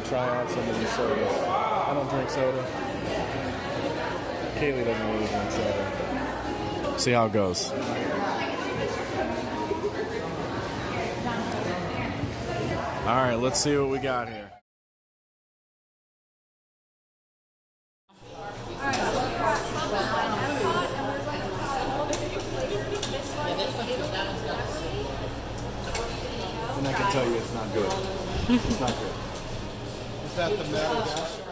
Gonna try out some of these sodas. I don't drink soda. Kaylee doesn't really drink soda. See how it goes. All right, let's see what we got here. And I can tell you it's not good. It's not good. Is that the Madagascar?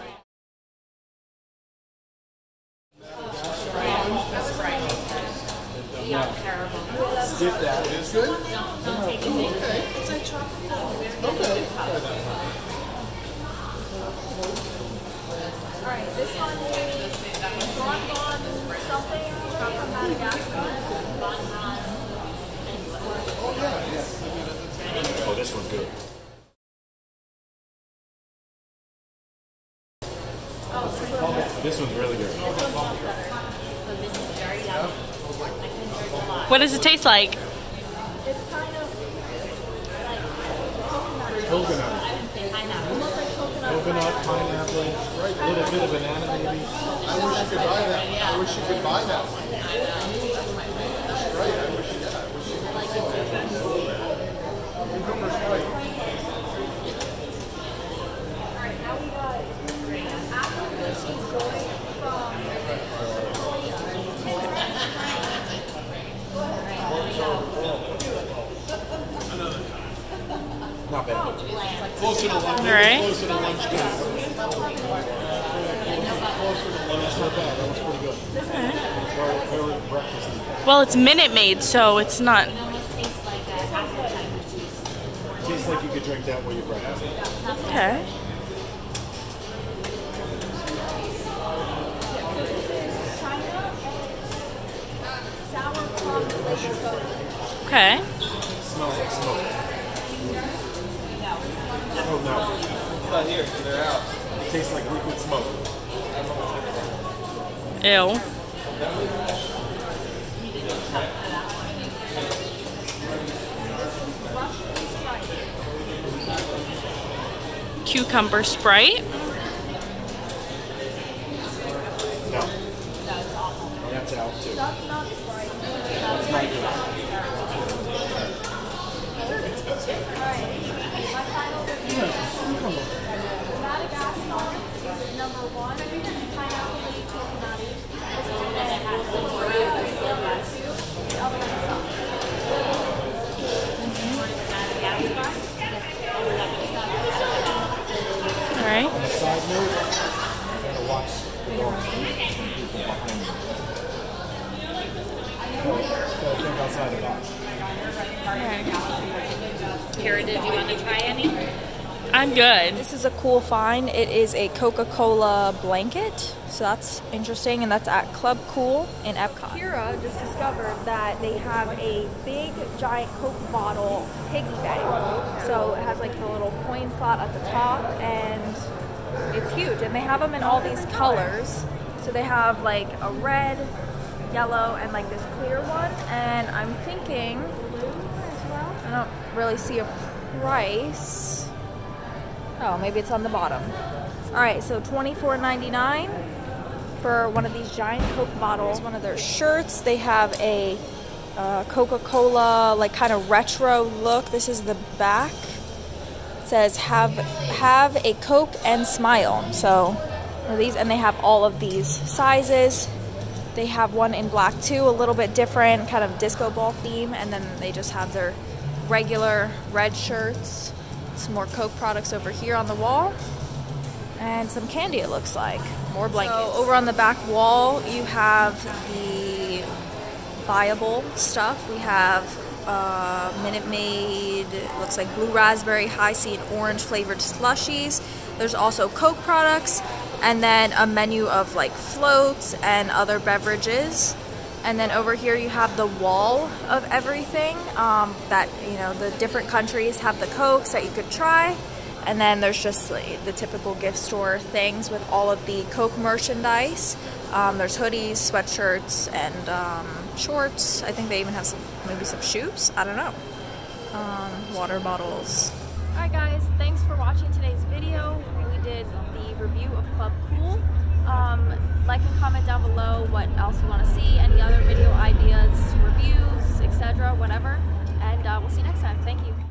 Did that. It's good? Okay. It's like chocolate. Okay. Alright, this one is bonbon something from Madagascar. Oh, this one's good. This one's really good. What does it taste like? It's kind of Coconut. Coconut, pineapple, a little bit of banana maybe. I wish you could buy that. I wish you could buy that one. That's great. I wish you yeah, I wish you could. Cucumber Sprite. Alright, now we got apple this is going from Not bad. Closer to lunch. All right. Closer to lunch. Closer to lunch. That's not bad. That was pretty good. Well, it's Minute Maid, so it's not. Tastes like you could drink that while you breakfast. Okay. Okay. Smells like smoke. No. Not here. They're out. It tastes like liquid smoke. Ew. Cucumber Sprite. No. That's out too. That's not Sprite. That's not good. Kara, did you want to try any? I'm good. This is a cool find. It is a Coca-Cola blanket, so that's interesting, and that's at Club Cool in Epcot. Kira just discovered that they have a big, giant Coke bottle piggy bank. So it has like the little coin slot at the top, and it's huge. And they have them in all these colors. So they have like a red, yellow, and like this clear one. And I'm thinking, I don't really see a price. Oh, maybe it's on the bottom. All right, so $24.99 for one of these giant Coke bottles. One of their shirts. They have a uh, Coca-Cola like kind of retro look. This is the back. It says have have a Coke and smile. So these, and they have all of these sizes. They have one in black too, a little bit different, kind of disco ball theme, and then they just have their regular red shirts. Some more Coke products over here on the wall. And some candy, it looks like. More blankets. So over on the back wall, you have the buyable stuff. We have uh, Minute Maid, looks like blue raspberry, Hi-C, and orange flavored slushies. There's also Coke products, and then a menu of like floats and other beverages. And then over here you have the wall of everything um, that, you know, the different countries have the Cokes that you could try. And then there's just like, the typical gift store things with all of the Coke merchandise. Um, there's hoodies, sweatshirts, and um, shorts. I think they even have some, maybe some shoes. I don't know. Um, water bottles. Alright guys, thanks for watching today's video. We did the review of Club Cool. Um, like and comment down below what else you want to see, any other video ideas, reviews, etc., whatever. And uh, we'll see you next time. Thank you.